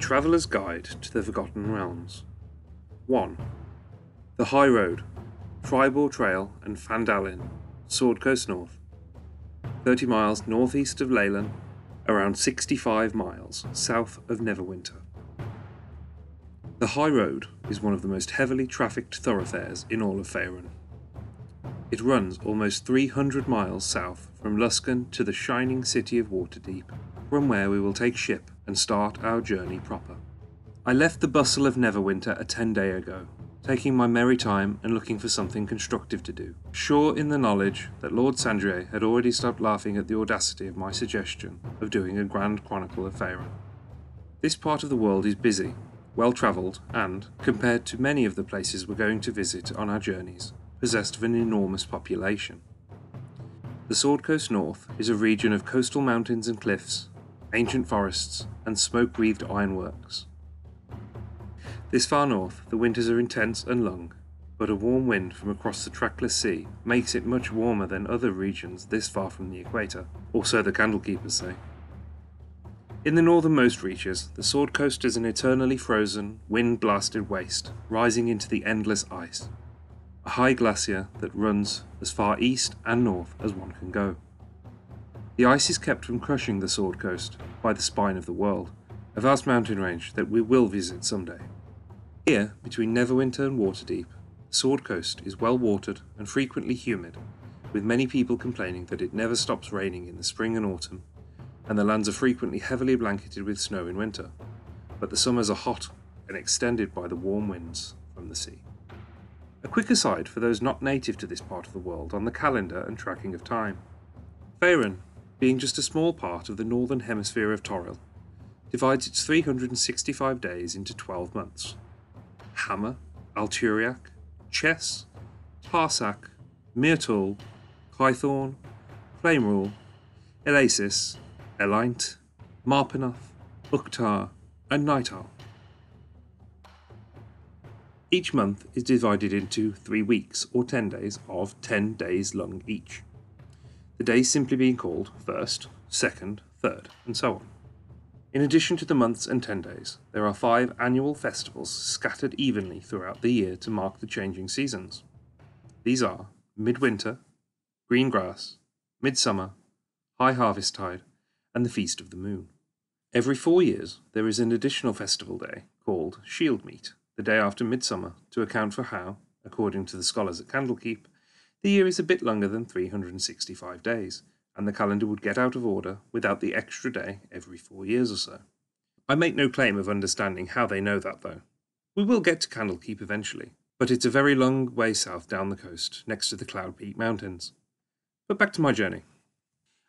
Traveller's Guide to the Forgotten Realms. 1. The High Road, Triboar Trail and Phandalin, Sword Coast North. 30 miles northeast of Leilon, around 65 miles south of Neverwinter. The High Road is one of the most heavily trafficked thoroughfares in all of Faerun. It runs almost 300 miles south from Luskan to the shining city of Waterdeep, from where we will take ship and start our journey proper. I left the bustle of Neverwinter a 10 day ago, taking my merry time and looking for something constructive to do, sure in the knowledge that Lord Sandrier had already stopped laughing at the audacity of my suggestion of doing a grand chronicle of Faerun. This part of the world is busy, well travelled, and, compared to many of the places we're going to visit on our journeys, possessed of an enormous population. The Sword Coast North is a region of coastal mountains and cliffs, ancient forests, and smoke wreathed ironworks. This far north, the winters are intense and long, but a warm wind from across the trackless sea makes it much warmer than other regions this far from the equator, or so the Candlekeepers say. In the northernmost reaches, the Sword Coast is an eternally frozen, wind blasted waste, rising into the endless ice. A high glacier that runs as far east and north as one can go. The ice is kept from crushing the Sword Coast by the spine of the world, a vast mountain range that we will visit someday. Here, between Neverwinter and Waterdeep, the Sword Coast is well watered and frequently humid, with many people complaining that it never stops raining in the spring and autumn and the lands are frequently heavily blanketed with snow in winter, but the summers are hot and extended by the warm winds from the sea. A quick aside for those not native to this part of the world on the calendar and tracking of time. Faerun, being just a small part of the northern hemisphere of Toril, divides its 365 days into 12 months. Hammer, Alturiak, Ches, Tarsakh, Mirtul, Kythorn, Flame Rule, Eleasis, Eleint, Marpenoth, Uktar, and Nightal. Each month is divided into three weeks or ten days of ten days long each. The days simply being called first, second, third, and so on. In addition to the months and ten days, there are five annual festivals scattered evenly throughout the year to mark the changing seasons. These are Midwinter, Green Grass, Midsummer, Highharvestide, and the Feast of the Moon. Every four years, there is an additional festival day called Shieldmeet, the day after Midsummer, to account for how, according to the scholars at Candlekeep, the year is a bit longer than 365 days, and the calendar would get out of order without the extra day every four years or so. I make no claim of understanding how they know that, though. We will get to Candlekeep eventually, but it's a very long way south down the coast, next to the Cloud Peak Mountains. But back to my journey.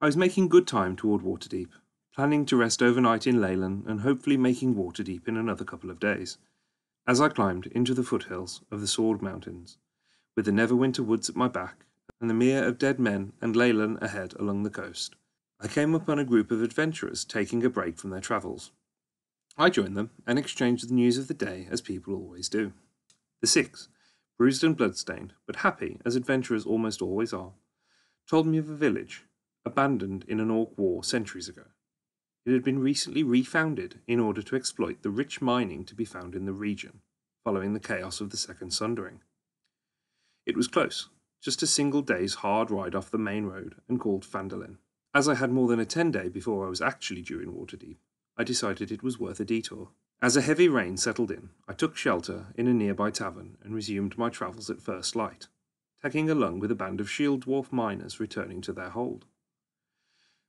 I was making good time toward Waterdeep, planning to rest overnight in Leilon and hopefully making Waterdeep in another couple of days. As I climbed into the foothills of the Sword Mountains, with the Neverwinter woods at my back and the mere of dead men and Leilon ahead along the coast, I came upon a group of adventurers taking a break from their travels. I joined them and exchanged the news of the day as people always do. The six, bruised and bloodstained, but happy as adventurers almost always are, told me of a village abandoned in an orc war centuries ago. It had been recently refounded in order to exploit the rich mining to be found in the region, following the chaos of the Second Sundering. It was close, just a single day's hard ride off the main road and called Phandalin. As I had more than a ten day before I was actually due in Waterdeep, I decided it was worth a detour. As a heavy rain settled in, I took shelter in a nearby tavern and resumed my travels at first light, tagging along with a band of shield dwarf miners returning to their hold.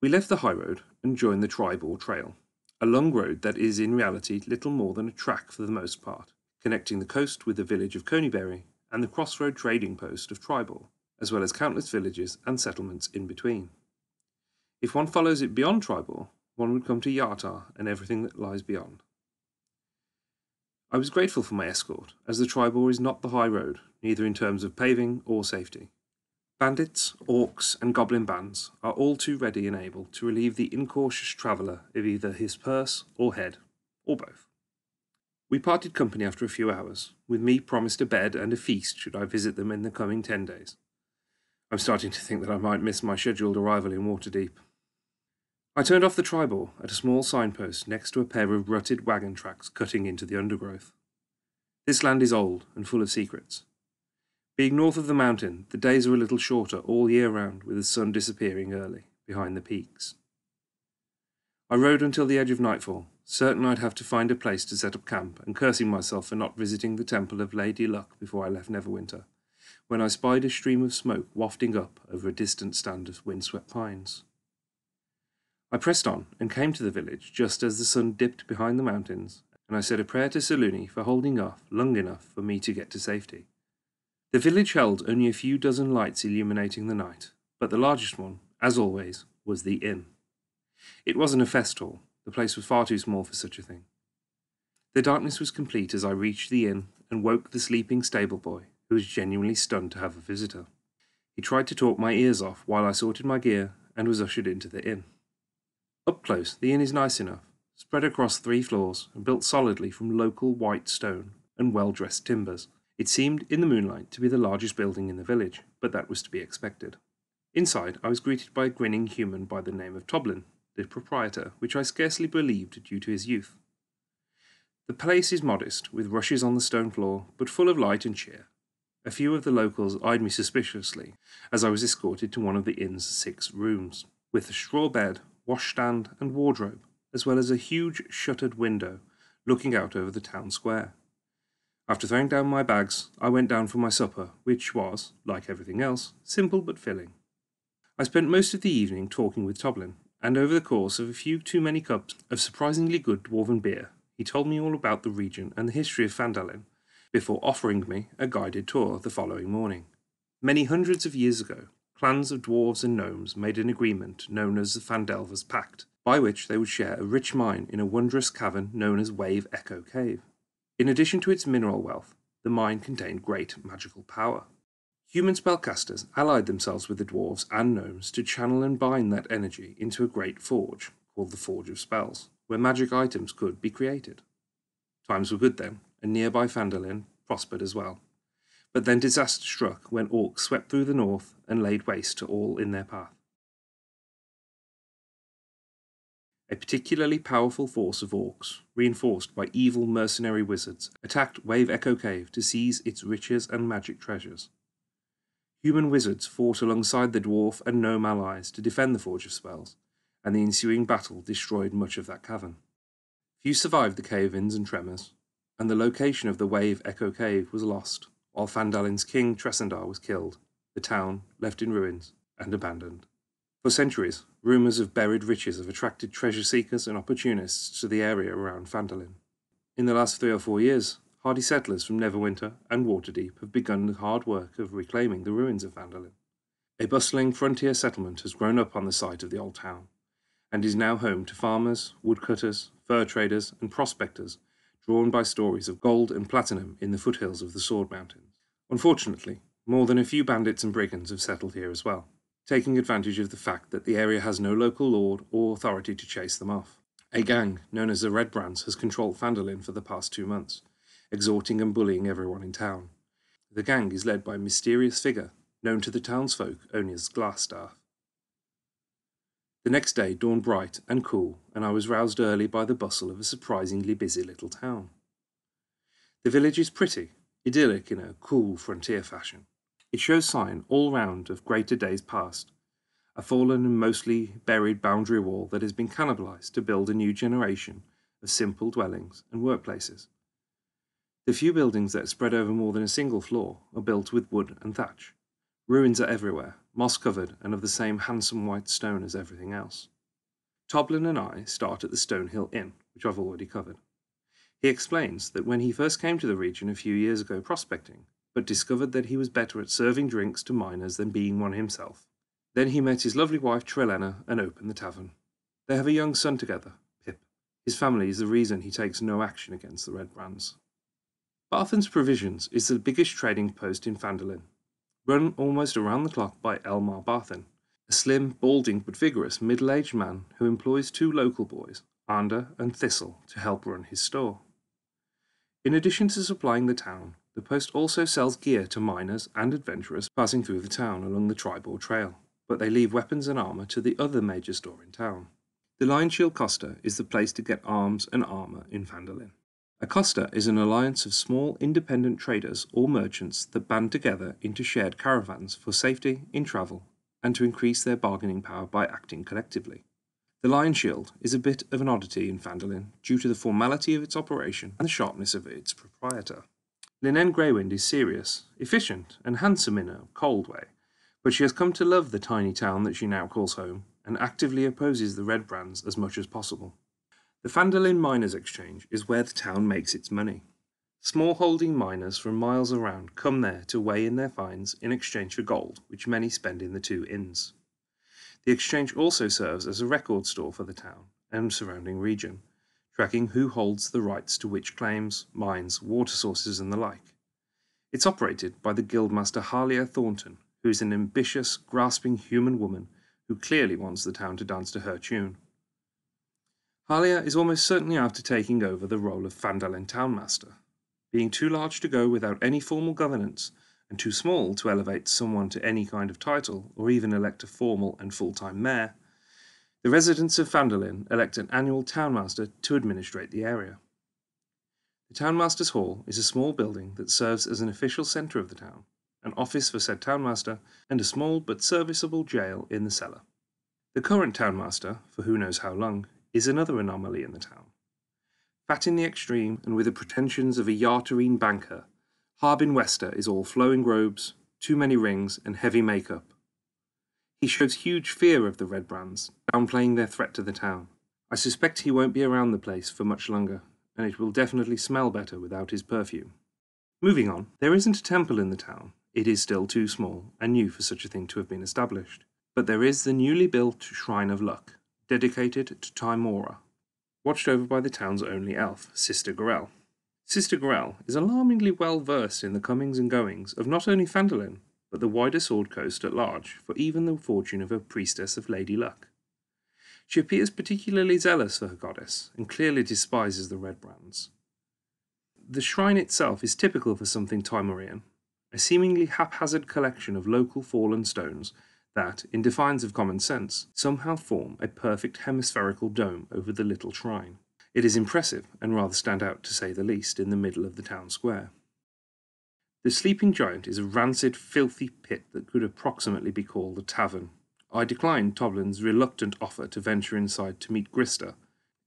We left the high road and joined the Triboar Trail, a long road that is in reality little more than a track for the most part, connecting the coast with the village of Conyberry and the crossroad trading post of Triboar, as well as countless villages and settlements in between. If one follows it beyond Triboar, one would come to Yartar and everything that lies beyond. I was grateful for my escort, as the Triboar is not the high road, neither in terms of paving or safety. Bandits, orcs, and goblin bands are all too ready and able to relieve the incautious traveller of either his purse or head, or both. We parted company after a few hours, with me promised a bed and a feast should I visit them in the coming ten days. I'm starting to think that I might miss my scheduled arrival in Waterdeep. I turned off the Triboar at a small signpost next to a pair of rutted wagon tracks cutting into the undergrowth. This land is old and full of secrets. Being north of the mountain, the days are a little shorter all year round, with the sun disappearing early behind the peaks. I rode until the edge of nightfall, certain I'd have to find a place to set up camp, and cursing myself for not visiting the temple of Lady Luck before I left Neverwinter, when I spied a stream of smoke wafting up over a distant stand of windswept pines. I pressed on and came to the village just as the sun dipped behind the mountains, and I said a prayer to Selûne for holding off long enough for me to get to safety. The village held only a few dozen lights illuminating the night, but the largest one, as always, was the inn. It wasn't a fest hall, the place was far too small for such a thing. The darkness was complete as I reached the inn and woke the sleeping stable boy, who was genuinely stunned to have a visitor. He tried to talk my ears off while I sorted my gear and was ushered into the inn. Up close, the inn is nice enough, spread across three floors and built solidly from local white stone and well dressed timbers. It seemed, in the moonlight, to be the largest building in the village, but that was to be expected. Inside, I was greeted by a grinning human by the name of Toblen, the proprietor, which I scarcely believed due to his youth. The place is modest, with rushes on the stone floor, but full of light and cheer. A few of the locals eyed me suspiciously as I was escorted to one of the inn's six rooms, with a straw bed, washstand, and wardrobe, as well as a huge shuttered window looking out over the town square. After throwing down my bags, I went down for my supper, which was, like everything else, simple but filling. I spent most of the evening talking with Toblen, and over the course of a few too many cups of surprisingly good dwarven beer, he told me all about the region and the history of Phandalin, before offering me a guided tour the following morning. Many hundreds of years ago, clans of dwarves and gnomes made an agreement known as the Phandelver's Pact, by which they would share a rich mine in a wondrous cavern known as Wave Echo Cave. In addition to its mineral wealth, the mine contained great magical power. Human spellcasters allied themselves with the dwarves and gnomes to channel and bind that energy into a great forge, called the Forge of Spells, where magic items could be created. Times were good then, and nearby Phandalin prospered as well. But then disaster struck when orcs swept through the north and laid waste to all in their path. A particularly powerful force of orcs, reinforced by evil mercenary wizards, attacked Wave Echo Cave to seize its riches and magic treasures. Human wizards fought alongside the dwarf and gnome allies to defend the Forge of Spells, and the ensuing battle destroyed much of that cavern. Few survived the cave-ins and tremors, and the location of the Wave Echo Cave was lost, while Phandalin's king Tresendar was killed, the town left in ruins and abandoned. For centuries, rumours of buried riches have attracted treasure seekers and opportunists to the area around Phandalin. In the last three or four years, hardy settlers from Neverwinter and Waterdeep have begun the hard work of reclaiming the ruins of Phandalin. A bustling frontier settlement has grown up on the site of the old town, and is now home to farmers, woodcutters, fur traders, and prospectors drawn by stories of gold and platinum in the foothills of the Sword Mountains. Unfortunately, more than a few bandits and brigands have settled here as well, taking advantage of the fact that the area has no local lord or authority to chase them off. A gang known as the Red Brands has controlled Phandalin for the past two months, exhorting and bullying everyone in town. The gang is led by a mysterious figure known to the townsfolk only as Glasstaff. The next day dawned bright and cool, and I was roused early by the bustle of a surprisingly busy little town. The village is pretty, idyllic in a cool frontier fashion. It shows sign all round of greater days past, a fallen and mostly buried boundary wall that has been cannibalized to build a new generation of simple dwellings and workplaces. The few buildings that spread over more than a single floor are built with wood and thatch. Ruins are everywhere, moss covered and of the same handsome white stone as everything else. Toblen and I start at the Stonehill Inn, which I've already covered. He explains that when he first came to the region a few years ago prospecting, but discovered that he was better at serving drinks to miners than being one himself. Then he met his lovely wife Trilena and opened the tavern. They have a young son together, Pip. His family is the reason he takes no action against the Red Brands. Barthen's Provisions is the biggest trading post in Phandalin, run almost around the clock by Elmar Barthen, a slim, balding but vigorous middle-aged man who employs two local boys, Ander and Thistle, to help run his store. In addition to supplying the town, the post also sells gear to miners and adventurers passing through the town along the Triboar Trail, but they leave weapons and armour to the other major store in town. The Lion Shield Coster is the place to get arms and armour in Phandalin. A coster is an alliance of small independent traders or merchants that band together into shared caravans for safety in travel and to increase their bargaining power by acting collectively. The Lion Shield is a bit of an oddity in Phandalin due to the formality of its operation and the sharpness of its proprietor. Linene Greywind is serious, efficient, and handsome in a cold way, but she has come to love the tiny town that she now calls home and actively opposes the Red Brands as much as possible. The Phandalin Miners Exchange is where the town makes its money. Small-holding miners from miles around come there to weigh in their finds in exchange for gold, which many spend in the two inns. The exchange also serves as a record store for the town and surrounding region, tracking who holds the rights to which claims, mines, water sources, and the like. It's operated by the guildmaster Halia Thornton, who is an ambitious, grasping human woman who clearly wants the town to dance to her tune. Halia is almost certainly after taking over the role of Phandalin Townmaster, being too large to go without any formal governance and too small to elevate someone to any kind of title or even elect a formal and full-time mayor. The residents of Phandalin elect an annual townmaster to administrate the area. The Townmaster's Hall is a small building that serves as an official centre of the town, an office for said townmaster, and a small but serviceable jail in the cellar. The current townmaster, for who knows how long, is another anomaly in the town. Fat in the extreme and with the pretensions of a Yartarine banker, Harbin Wester is all flowing robes, too many rings, and heavy makeup. He shows huge fear of the Red Brands, downplaying their threat to the town. I suspect he won't be around the place for much longer, and it will definitely smell better without his perfume. Moving on, there isn't a temple in the town. It is still too small and new for such a thing to have been established. But there is the newly built Shrine of Luck, dedicated to Tymora, watched over by the town's only elf, Sister Gorel. Sister Gorel is alarmingly well versed in the comings and goings of not only Phandalin, but the wider Sword Coast at large, for even the fortune of a priestess of Lady Luck. She appears particularly zealous for her goddess, and clearly despises the Red Brands. The shrine itself is typical for something Tymorian, a seemingly haphazard collection of local fallen stones that, in defiance of common sense, somehow form a perfect hemispherical dome over the little shrine. It is impressive and rather stand out to say the least in the middle of the town square. The sleeping giant is a rancid, filthy pit that could approximately be called a tavern. I declined Toblen's reluctant offer to venture inside to meet Grista,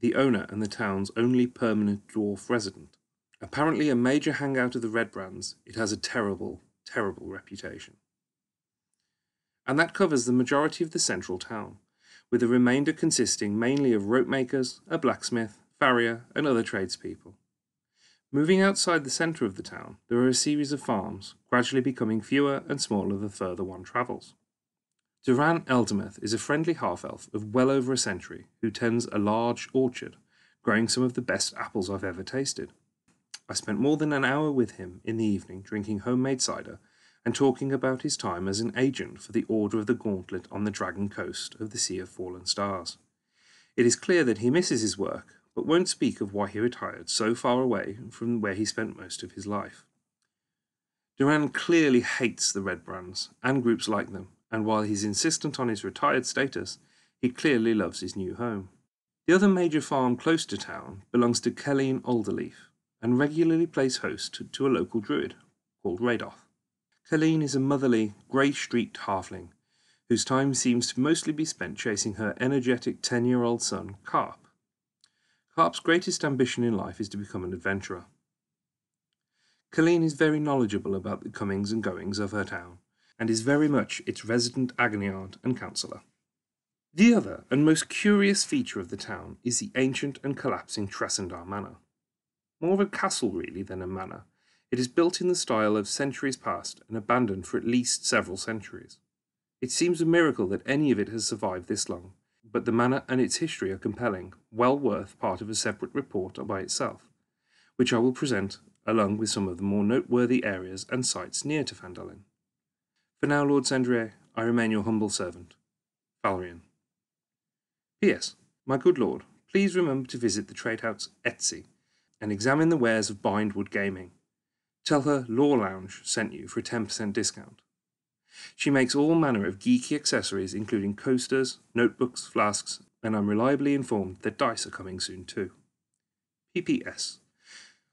the owner and the town's only permanent dwarf resident. Apparently a major hangout of the Red Brands, it has a terrible, terrible reputation and that covers the majority of the central town, with the remainder consisting mainly of rope makers, a blacksmith, farrier, and other tradespeople. Moving outside the centre of the town, there are a series of farms, gradually becoming fewer and smaller the further one travels. Daran Edermath is a friendly half-elf of well over a century who tends a large orchard, growing some of the best apples I've ever tasted. I spent more than an hour with him in the evening drinking homemade cider and talking about his time as an agent for the Order of the Gauntlet on the Dragon Coast of the Sea of Fallen Stars. It is clear that he misses his work, but won't speak of why he retired so far away from where he spent most of his life. Daran clearly hates the Red Brands and groups like them, and while he's insistent on his retired status, he clearly loves his new home. The other major farm close to town belongs to Qelline Alderleaf and regularly plays host to a local druid called Reidoth. Qelline is a motherly, grey-streaked halfling, whose time seems to mostly be spent chasing her energetic 10-year-old son, Carp. Carp's greatest ambition in life is to become an adventurer. Qelline is very knowledgeable about the comings and goings of her town, and is very much its resident agoniard and counsellor. The other and most curious feature of the town is the ancient and collapsing Tresendar Manor. More of a castle, really, than a manor, it is built in the style of centuries past and abandoned for at least several centuries. It seems a miracle that any of it has survived this long, but the manor and its history are compelling, well worth part of a separate report by itself, which I will present along with some of the more noteworthy areas and sites near to Phandalin. For now, Lord Sendrier, I remain your humble servant, Falrien. P.S. My good lord, please remember to visit the trade house Etsy and examine the wares of Bindwood Gaming. Tell her Lore Lounge sent you for a 10% discount. She makes all manner of geeky accessories, including coasters, notebooks, flasks, and I'm reliably informed that dice are coming soon too. PPS.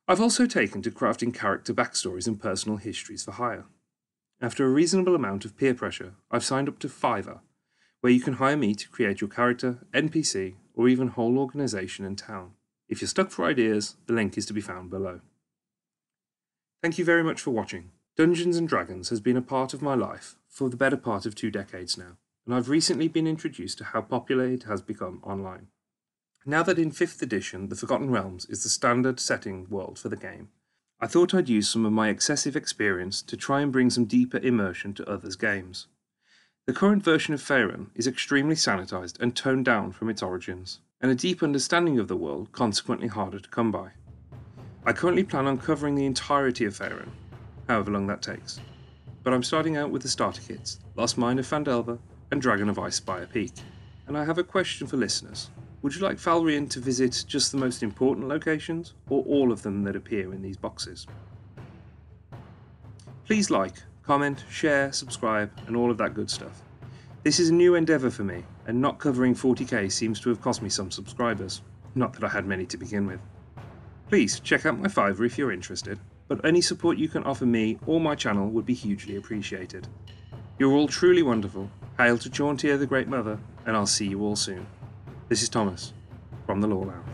I've also taken to crafting character backstories and personal histories for hire. After a reasonable amount of peer pressure, I've signed up to Fiverr, where you can hire me to create your character, NPC, or even whole organisation and town. If you're stuck for ideas, the link is to be found below. Thank you very much for watching. Dungeons and Dragons has been a part of my life for the better part of two decades now, and I've recently been introduced to how popular it has become online. Now that in 5th edition the Forgotten Realms is the standard setting world for the game, I thought I'd use some of my excessive experience to try and bring some deeper immersion to others' games. The current version of Faerun is extremely sanitized and toned down from its origins, and a deep understanding of the world consequently harder to come by. I currently plan on covering the entirety of Faerun, however long that takes, but I'm starting out with the starter kits, Lost Mine of Phandelver and Dragon of Icespire Peak. And I have a question for listeners. Would you like Falrien to visit just the most important locations, or all of them that appear in these boxes? Please like, comment, share, subscribe, and all of that good stuff. This is a new endeavour for me, and not covering 40k seems to have cost me some subscribers. Not that I had many to begin with. Please check out my Fiverr if you're interested, but any support you can offer me or my channel would be hugely appreciated. You're all truly wonderful. Hail to Chauntea the Great Mother, and I'll see you all soon. This is Thomas from the Lore Lounge.